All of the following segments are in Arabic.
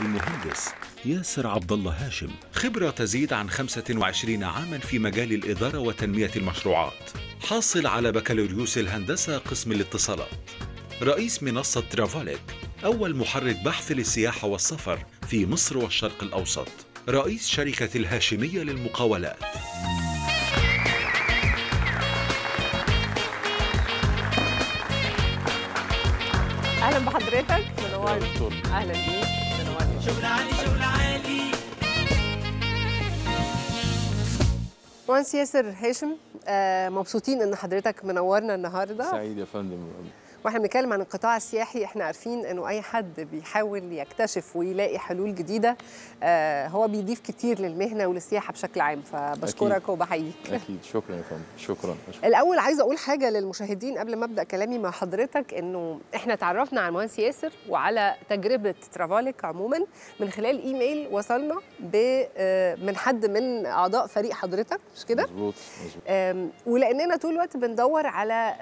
المهندس ياسر عبد الله هاشم. خبرة تزيد عن 25 عاما في مجال الإدارة وتنمية المشروعات. حاصل على بكالوريوس الهندسة قسم الاتصالات. رئيس منصة ترافاليك أول محرك بحث للسياحة والسفر في مصر والشرق الأوسط. رئيس شركة الهاشمية للمقاولات. أهلا بحضرتك. دكتور. أهلا بيك. شغل عالي شغل عالي. مهندس ياسر هاشم آه، مبسوطين إن حضرتك منورنا النهارده. سعيد يا فندم. وإحنا بنتكلم عن القطاع السياحي إحنا عارفين انه اي حد بيحاول يكتشف ويلاقي حلول جديدة آه، هو بيضيف كتير للمهنة وللسياحة بشكل عام. فبشكرك. وبحييك. أكيد. شكرا يا فندم. شكرا. الأول عايزه أقول حاجة للمشاهدين قبل ما أبدأ كلامي مع حضرتك إنه إحنا تعرفنا على المهندس ياسر وعلى تجربة ترافاليك عموما من خلال إيميل وصلنا ب آه، من حد من أعضاء فريق حضرتك مش كده؟ مظبوط. ولأننا طول الوقت بندور على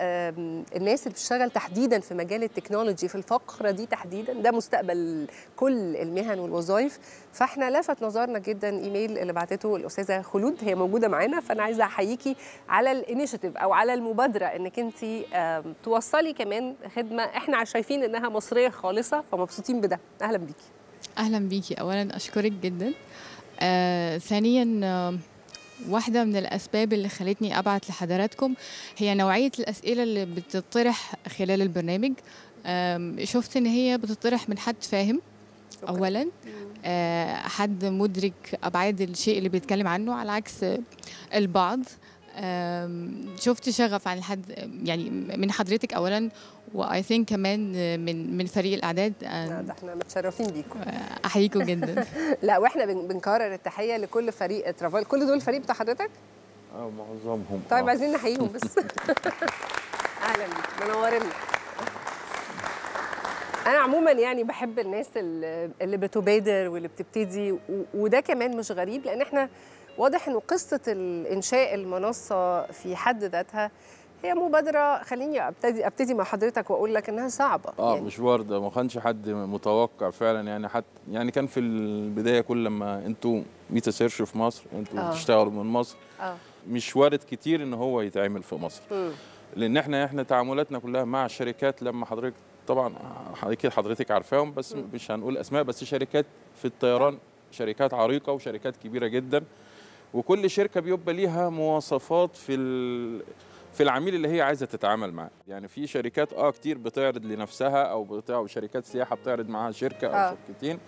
الناس اللي بتشتغل تحديدا في مجال التكنولوجي في الفقرة دي تحديدا ده مستقبل كل المهن والوظائف. فاحنا لفت نظرنا جدا إيميل اللي بعتته الأستاذة خلود هي موجودة معانا فأنا عايزة احييكي على الإنيشيتيف أو على المبادرة إنك انت توصلي كمان خدمة. إحنا شايفين إنها مصرية خالصة فمبسوطين بده. أهلا بيكي أهلا بيكي اولا أشكرك جدا. آه ثانيا آه واحدة من الأسباب اللي خلتني أبعت لحضراتكم هي نوعية الأسئلة اللي بتطرح خلال البرنامج. شفت إن هي بتطرح من حد فاهم شكراً. أولا. آه، حد مدرك أبعاد الشيء اللي بيتكلم عنه على عكس البعض. شفت شغف عن الحد يعني من حضرتك أولا وآي ثينك كمان من من فريق الإعداد لا، ده إحنا متشرفين بيكم. أحييكم جدا. لا وإحنا بن- بنكرر التحية لكل فريق ترافال. كل دول فريق بتاع حضرتك؟ آه معظمهم طيب آه. عايزين نحييهم بس. أهلا بيك منورنا أنا عموما يعني بحب الناس اللي اللي بتبادر واللي بتبتدي وده كمان مش غريب لأن إحنا واضح إنه قصة الإنشاء المنصة في حد ذاتها هي مبادرة خليني ابتدي أبتدي مع حضرتك وأقول لك إنها صعبة آه يعني مشوار ده ما كانش حد متوقع فعلا يعني حتى يعني كان في البداية كل لما أنتوا ميتا سيرش في مصر أنتوا آه. بتشتغلوا من مصر آه مش وارد كتير إن هو يتعمل في مصر مم. لأن إحنا إحنا تعاملاتنا كلها مع الشركات لما حضرتك طبعا أكيد حضرتك عارفاهم بس مم. مش هنقول أسماء بس شركات في الطيران شركات عريقة وشركات كبيرة جدا وكل شركة بيبقى ليها مواصفات في ال... في العميل اللي هي عايزة تتعامل معاه. يعني في شركات آه كتير بتعرض لنفسها أو بتاع شركات سياحة بتعرض معاها شركة أو آه. شركتين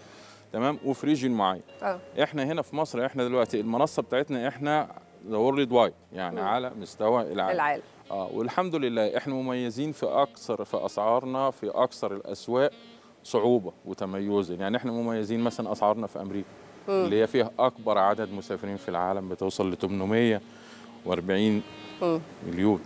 تمام؟ وفي region معين. آه. إحنا هنا في مصر إحنا دلوقتي المنصة بتاعتنا إحنا the worldwide يعني مم. على مستوى العالم. العالم. آه والحمد لله إحنا مميزين في أكثر في أسعارنا في أكثر الأسواق صعوبة وتميزا. يعني إحنا مميزين مثلا أسعارنا في أمريكا. اللي هي فيها أكبر عدد مسافرين في العالم بتوصل ل 840 مم. مليون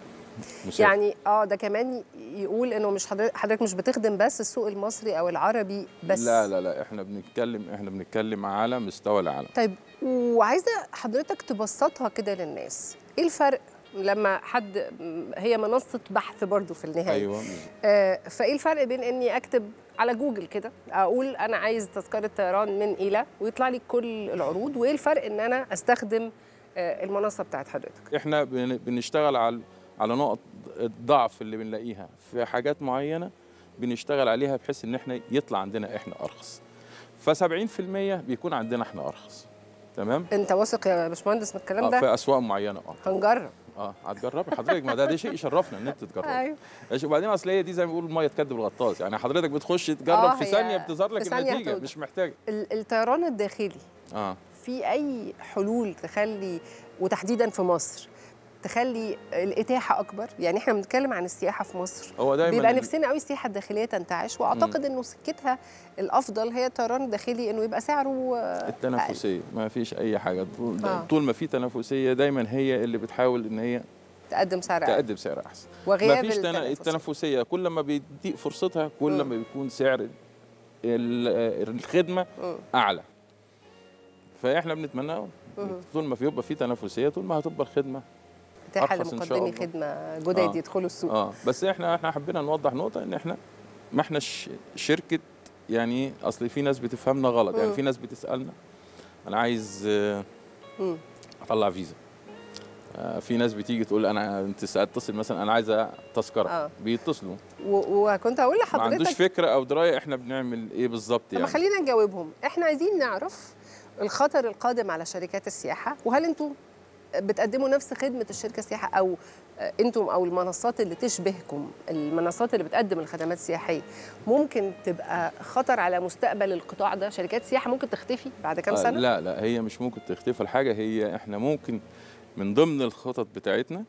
مسافر. يعني آه ده كمان يقول إنه مش حضرتك مش بتخدم بس السوق المصري أو العربي بس. لا لا لا إحنا بنتكلم إحنا بنتكلم على مستوى العالم. طيب وعايزة حضرتك تبسطها كده للناس. إيه الفرق لما حد هي منصة بحث برضو في النهاية؟ أيوه. آه فإيه الفرق بين إني أكتب على جوجل كده أقول أنا عايز تذكرة طيران من إلى ويطلع لي كل العروض وايه الفرق إن أنا أستخدم آه المنصة بتاعت حضرتك؟ إحنا بن- بنشتغل على على نقط الضعف اللي بنلاقيها. في حاجات معينة بنشتغل عليها بحيث إن إحنا يطلع عندنا إحنا أرخص. ف 70% بيكون عندنا إحنا أرخص. تمام؟ أنت واثق يا باشمهندس من الكلام آه ده؟ في أسواق معينة. آه. هنجرب. آه هتجربي. حضرتك ما ده, ده شيء يشرفنا إن أنت تجربي. أيوه. ماشي. وبعدين أصل هي دي زي ما بيقولوا المية تكدب الغطاس. يعني حضرتك بتخش تجرب آه، في ثانية بتظهر لك النتيجة. مش محتاجة. ال- الطيران الداخلي آه. في أي حلول تخلي وتحديدا في مصر تخلي الإتاحة أكبر يعني إحنا بنتكلم عن السياحة في مصر هو دايما بيبقى نفسنا قوي السياحة الداخلية تنتعش وأعتقد إنه سكتها الأفضل هي الطيران الداخلي إنه يبقى سعره التنافسية ما فيش أي حاجة طول, آه. طول ما في تنافسية دايما هي اللي بتحاول إن هي تقدم سعر أقل. تقدم سعر أحسن وغياب ما فيش تنا... التنافس. التنافسية كل ما بيديك فرصتها كل. ما بيكون سعر ال- الخدمة مم. أعلى فإحنا بنتمنى. طول ما في يبقى في تنافسية طول ما هتبقى الخدمة شاء لمقدمي. خدمة جداد آه. يدخلوا السوق آه بس إحنا إحنا حبينا نوضح نقطة إن إحنا ما إحنا. شركة يعني أصل في ناس بتفهمنا غلط يعني. في ناس بتسألنا أنا عايز. أطلع فيزا آه، في ناس بتيجي تقول أنا أنت اتصل مثلا أنا عايزه تذكرة آه. بيتصلوا وكنت هقول ما عندوش لحضرتك فكرة أو دراية إحنا بنعمل إيه بالظبط طب يعني خلينا نجاوبهم إحنا عايزين نعرف الخطر القادم على شركات السياحة وهل أنتم بتقدموا نفس خدمة الشركة السياحه أو أنتم أو المنصات اللي تشبهكم المنصات اللي بتقدم الخدمات السياحية ممكن تبقى خطر على مستقبل القطاع ده؟ شركات السياحه ممكن تختفي بعد كام آه، سنة؟ لا لا هي مش ممكن تختفي الحاجة هي إحنا ممكن من ضمن الخطط بتاعتنا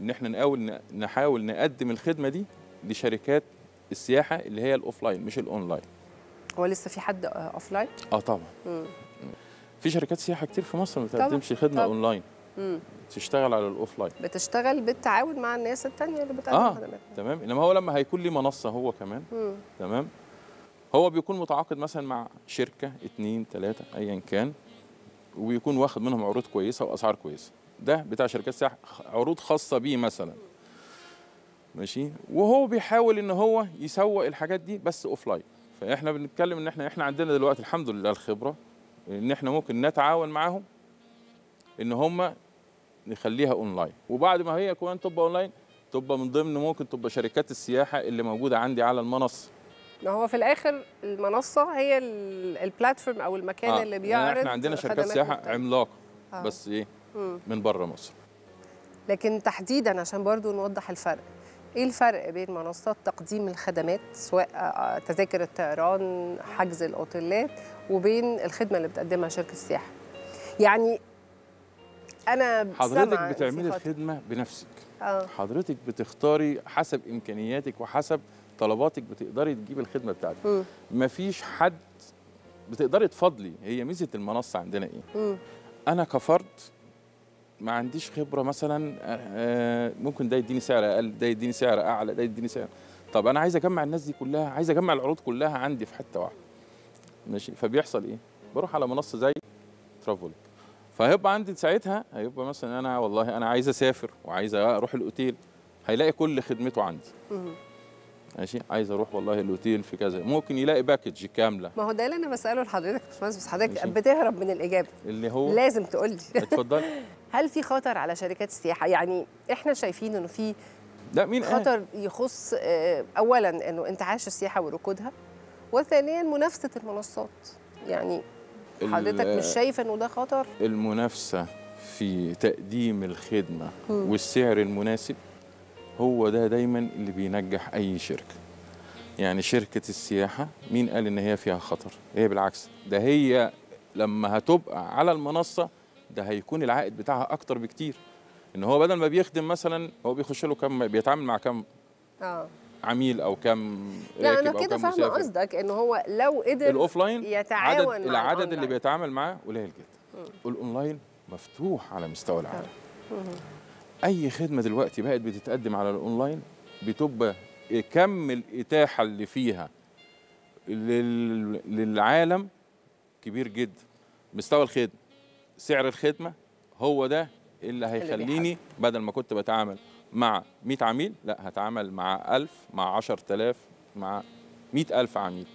إن إحنا نحاول نحاول نقدم الخدمة دي لشركات السياحة اللي هي ال offline مش الأونلاين. هو لسه في حد offline آه طبعا. في شركات سياحة كتير في مصر ما بتقدمش خدمة طبعاً. أونلاين. تشتغل على ال offline بتشتغل بالتعاون مع الناس التانية اللي بتقدم آه خدمات تمام. إنما هو لما هيكون ليه منصة هو كمان. مم. تمام. هو بيكون متعاقد مثلا مع شركة اتنين تلاتة ايا كان وبيكون واخد منهم عروض كويسة وأسعار كويسة. ده بتاع شركات سياحة عروض خاصة بيه مثلا. ماشي؟ وهو بيحاول إن هو يسوق الحاجات دي بس offline. فإحنا بنتكلم إن إحنا إحنا عندنا دلوقتي الحمد لله الخبرة إن إحنا ممكن نتعاون معاهم إن هم نخليها اونلاين وبعد ما هي كمان تبقى اونلاين تبقى من ضمن ممكن تبقى شركات السياحة اللي موجودة عندي على المنصة ما هو في الآخر المنصة هي ال- ال platform أو المكان آه، اللي يعني بيعرض إحنا عندنا شركات سياحة مختلفة. عملاقة آه. بس إيه مم. من بره مصر لكن تحديدا عشان برضو نوضح الفرق إيه الفرق بين منصات تقديم الخدمات سواء آه، تذاكر الطيران حجز الأوتيلات وبين الخدمة اللي بتقدمها شركة السياحة يعني أنا حضرتك بتعملي. الخدمة بنفسك. آه. حضرتك بتختاري حسب إمكانياتك وحسب طلباتك بتقدري تجيبي الخدمة بتاعتك. مفيش حد بتقدري تفضلي هي ميزة المنصة عندنا إيه؟ مم. أنا كفرد ما عنديش خبرة مثلا آه، ممكن ده يديني سعر أقل ده يديني سعر أعلى ده يديني سعر. طب أنا عايز أجمع الناس دي كلها عايز أجمع العروض كلها عندي في حتة واحدة. ماشي فبيحصل إيه؟ بروح على منصة زي ترافل فهيبقى عندي ساعتها هيبقى مثلا أنا والله أنا عايز أسافر وعايز أروح الأوتيل هيلاقي كل خدمته عندي. ماشي؟ عايز أروح والله الأوتيل في كذا. ممكن يلاقي باكج كاملة. ما هو ده اللي أنا بسأله لحضرتك يا باشمهندس بس حضرتك. بتهرب من الإجابة. اللي هو؟ لازم تقول لي. اتفضل. هل في خطر على شركات السياحة؟ يعني إحنا شايفين إنه في لا مين؟ خطر يخص آه، اولا إنه انتعاش السياحة وركودها وثانيا منافسة المنصات. يعني حضرتك مش شايف إنه ده خطر؟ المنافسة في تقديم الخدمة والسعر المناسب هو ده دايما اللي بينجح أي شركة. يعني شركة السياحة مين قال إن هي فيها خطر؟ هي بالعكس ده هي لما هتبقى على المنصة ده هيكون العائد بتاعها أكتر بكتير. إن هو بدل ما بيخدم مثلا هو بيخش له كم بيتعامل مع كم؟ آه. عميل أو كم لا أنا كده فاهمة قصدك انه هو لو قدر ال offline يتعاون عدد مع العدد اللي. بيتعامل معاه قليل جدا. الأونلاين مفتوح على مستوى العالم. أي خدمة دلوقتي بقت بتتقدم على الأونلاين بتبقى كم الإتاحة اللي فيها لل... للعالم كبير جدا. مستوى الخدمة سعر الخدمة هو ده اللي هيخليني بدل ما كنت بتعامل مع 100 عميل؟ لا هتعامل مع 1000 مع 10000 مع 100000 عميل.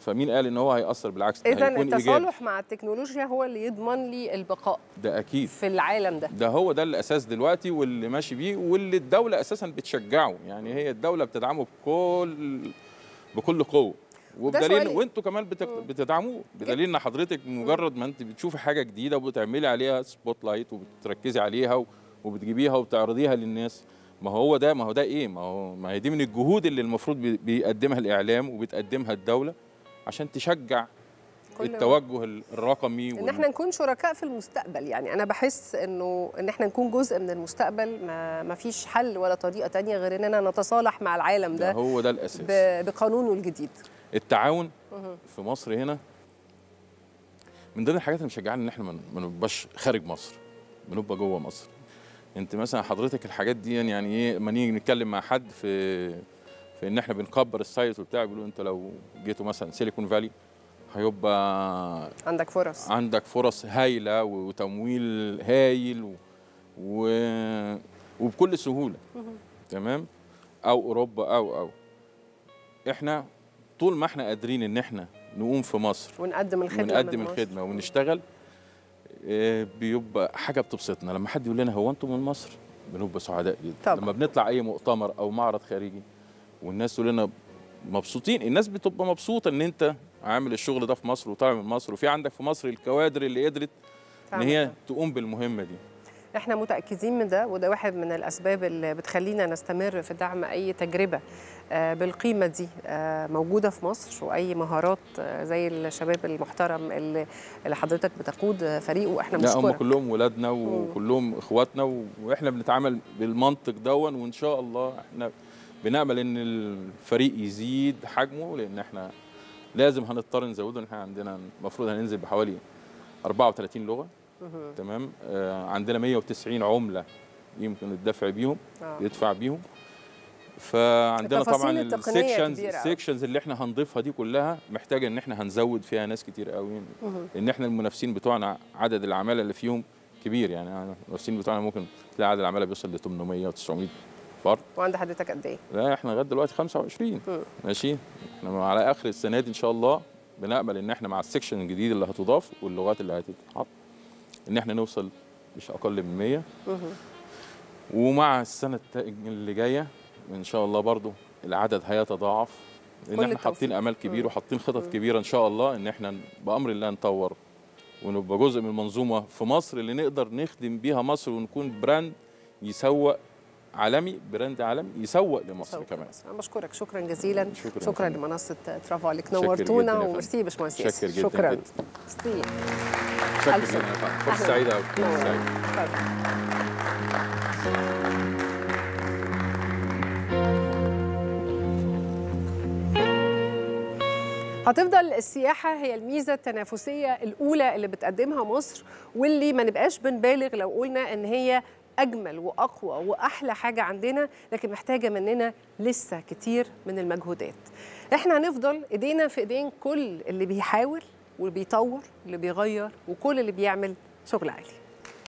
فمين قال إن هو هيأثر؟ بالعكس اذا التصالح مع التكنولوجيا هو اللي يضمن لي البقاء ده أكيد. في العالم ده. ده هو ده الأساس دلوقتي واللي ماشي بيه واللي الدولة أساسا بتشجعه. يعني هي الدولة بتدعمه بكل بكل قوة. وبدليل. وأنتوا كمان بتك... بتدعموه. بدليل إن حضرتك مجرد ما أنت بتشوفي حاجة جديدة وبتعملي عليها spotlight وبتركزي عليها و... وبتجيبيها وبتعرضيها للناس ما هو ده ما هو ده إيه؟ ما هو ما هي دي من الجهود اللي المفروض بي- بيقدمها الإعلام وبتقدمها الدولة عشان تشجع التوجه الرقمي إن إحنا نكون شركاء في المستقبل يعني أنا بحس إنه إن إحنا نكون جزء من المستقبل ما, ما فيش حل ولا طريقة تانية غير اننا نتصالح مع العالم ده ده هو ده الأساس. ب- بقانونه الجديد. التعاون في مصر هنا من ضمن الحاجات اللي مشجعانا إن إحنا ما ما نبقاش خارج مصر بنبقى جوه مصر. انت مثلا حضرتك الحاجات دي يعني إيه لما نيجي نتكلم مع حد في في ان إحنا بنكبر السايت وبتاع بيقولوا انت لو جيتوا مثلا سيليكون فالي هيبقى عندك فرص. عندك فرص هايلة وتمويل هايل و... و... وبكل سهولة. تمام؟ أو أوروبا أو أو. إحنا طول ما إحنا قادرين إن إحنا نقوم في مصر ونقدم الخدمة ونقدم. الخدمة ونشتغل بيبقى حاجة بتبسطنا لما حد يقول لنا هو أنتم من مصر بنبقى سعداء جدا طبعا. لما بنطلع أي مؤتمر أو معرض خارجي والناس تقول لنا مبسوطين الناس بتبقى مبسوطة إن أنت عامل الشغل ده في مصر وطالع من مصر وفي عندك في مصر الكوادر اللي قدرت إن هي. تقوم بالمهمة دي إحنا متأكدين من ده وده واحد من الأسباب اللي بتخلينا نستمر في دعم أي تجربة آه، بالقيمة دي آه، موجودة في مصر وأي مهارات آه، زي الشباب المحترم اللي حضرتك بتقود فريقه. إحنا لا هم كلهم ولادنا وكلهم إخواتنا وإحنا بنتعامل بالمنطق دون وإن شاء الله إحنا بنأمل إن الفريق يزيد حجمه لأن إحنا لازم هنضطر نزوده. إحنا عندنا المفروض هننزل بحوالي 34 لغة. تمام؟ آه عندنا 190 عملة يمكن الدفع بيهم آه. يدفع بيهم. فعندنا طبعا ال sections. ال sections اللي إحنا هنضيفها دي كلها محتاجه ان إحنا هنزود فيها ناس كتير قوي لأن إحنا المنافسين بتوعنا عدد العمالة اللي فيهم كبير يعني المنافسين بتوعنا ممكن تلاقي عدد العمالة بيوصل ل 800 و 900 فرد. وعند حضرتك قد إيه؟ لا إحنا لغاية دلوقتي 25 مم. ماشي؟ إحنا على آخر السنة دي إن شاء الله بنأمل إن إحنا مع السكشن الجديد اللي هتضاف واللغات اللي هتتحط. إن إحنا نوصل مش أقل من 100 مهم. ومع السنة اللي جاية إن شاء الله برضو العدد هيتضاعف كل إحنا. حاطين أمال كبير وحاطين خطط كبيرة إن شاء الله إن إحنا بأمر الله نطور ونبقى جزء من المنظومه في مصر اللي نقدر نخدم بيها مصر ونكون brand يسوق عالمي brand عالمي يسوق لمصر شكراً. كمان أنا بشكرك شكرا جزيلا شكراً. شكرا لمنصة ترافوليك نورتونا. وميرسي يا باشمهندس ياسر. شكر جداً شكرا جداً. ميرسي شكرا جدا. فرصه سعيده. اتفضل. هتفضل السياحة هي الميزة التنافسية الأولى اللي بتقدمها مصر واللي ما نبقاش بنبالغ لو قلنا إن هي أجمل وأقوى وأحلى حاجة عندنا لكن محتاجة مننا لسه كتير من المجهودات. إحنا هنفضل إيدينا في إيدين كل اللي بيحاول واللي بيطور واللي بيغير وكل اللي بيعمل شغل عالي.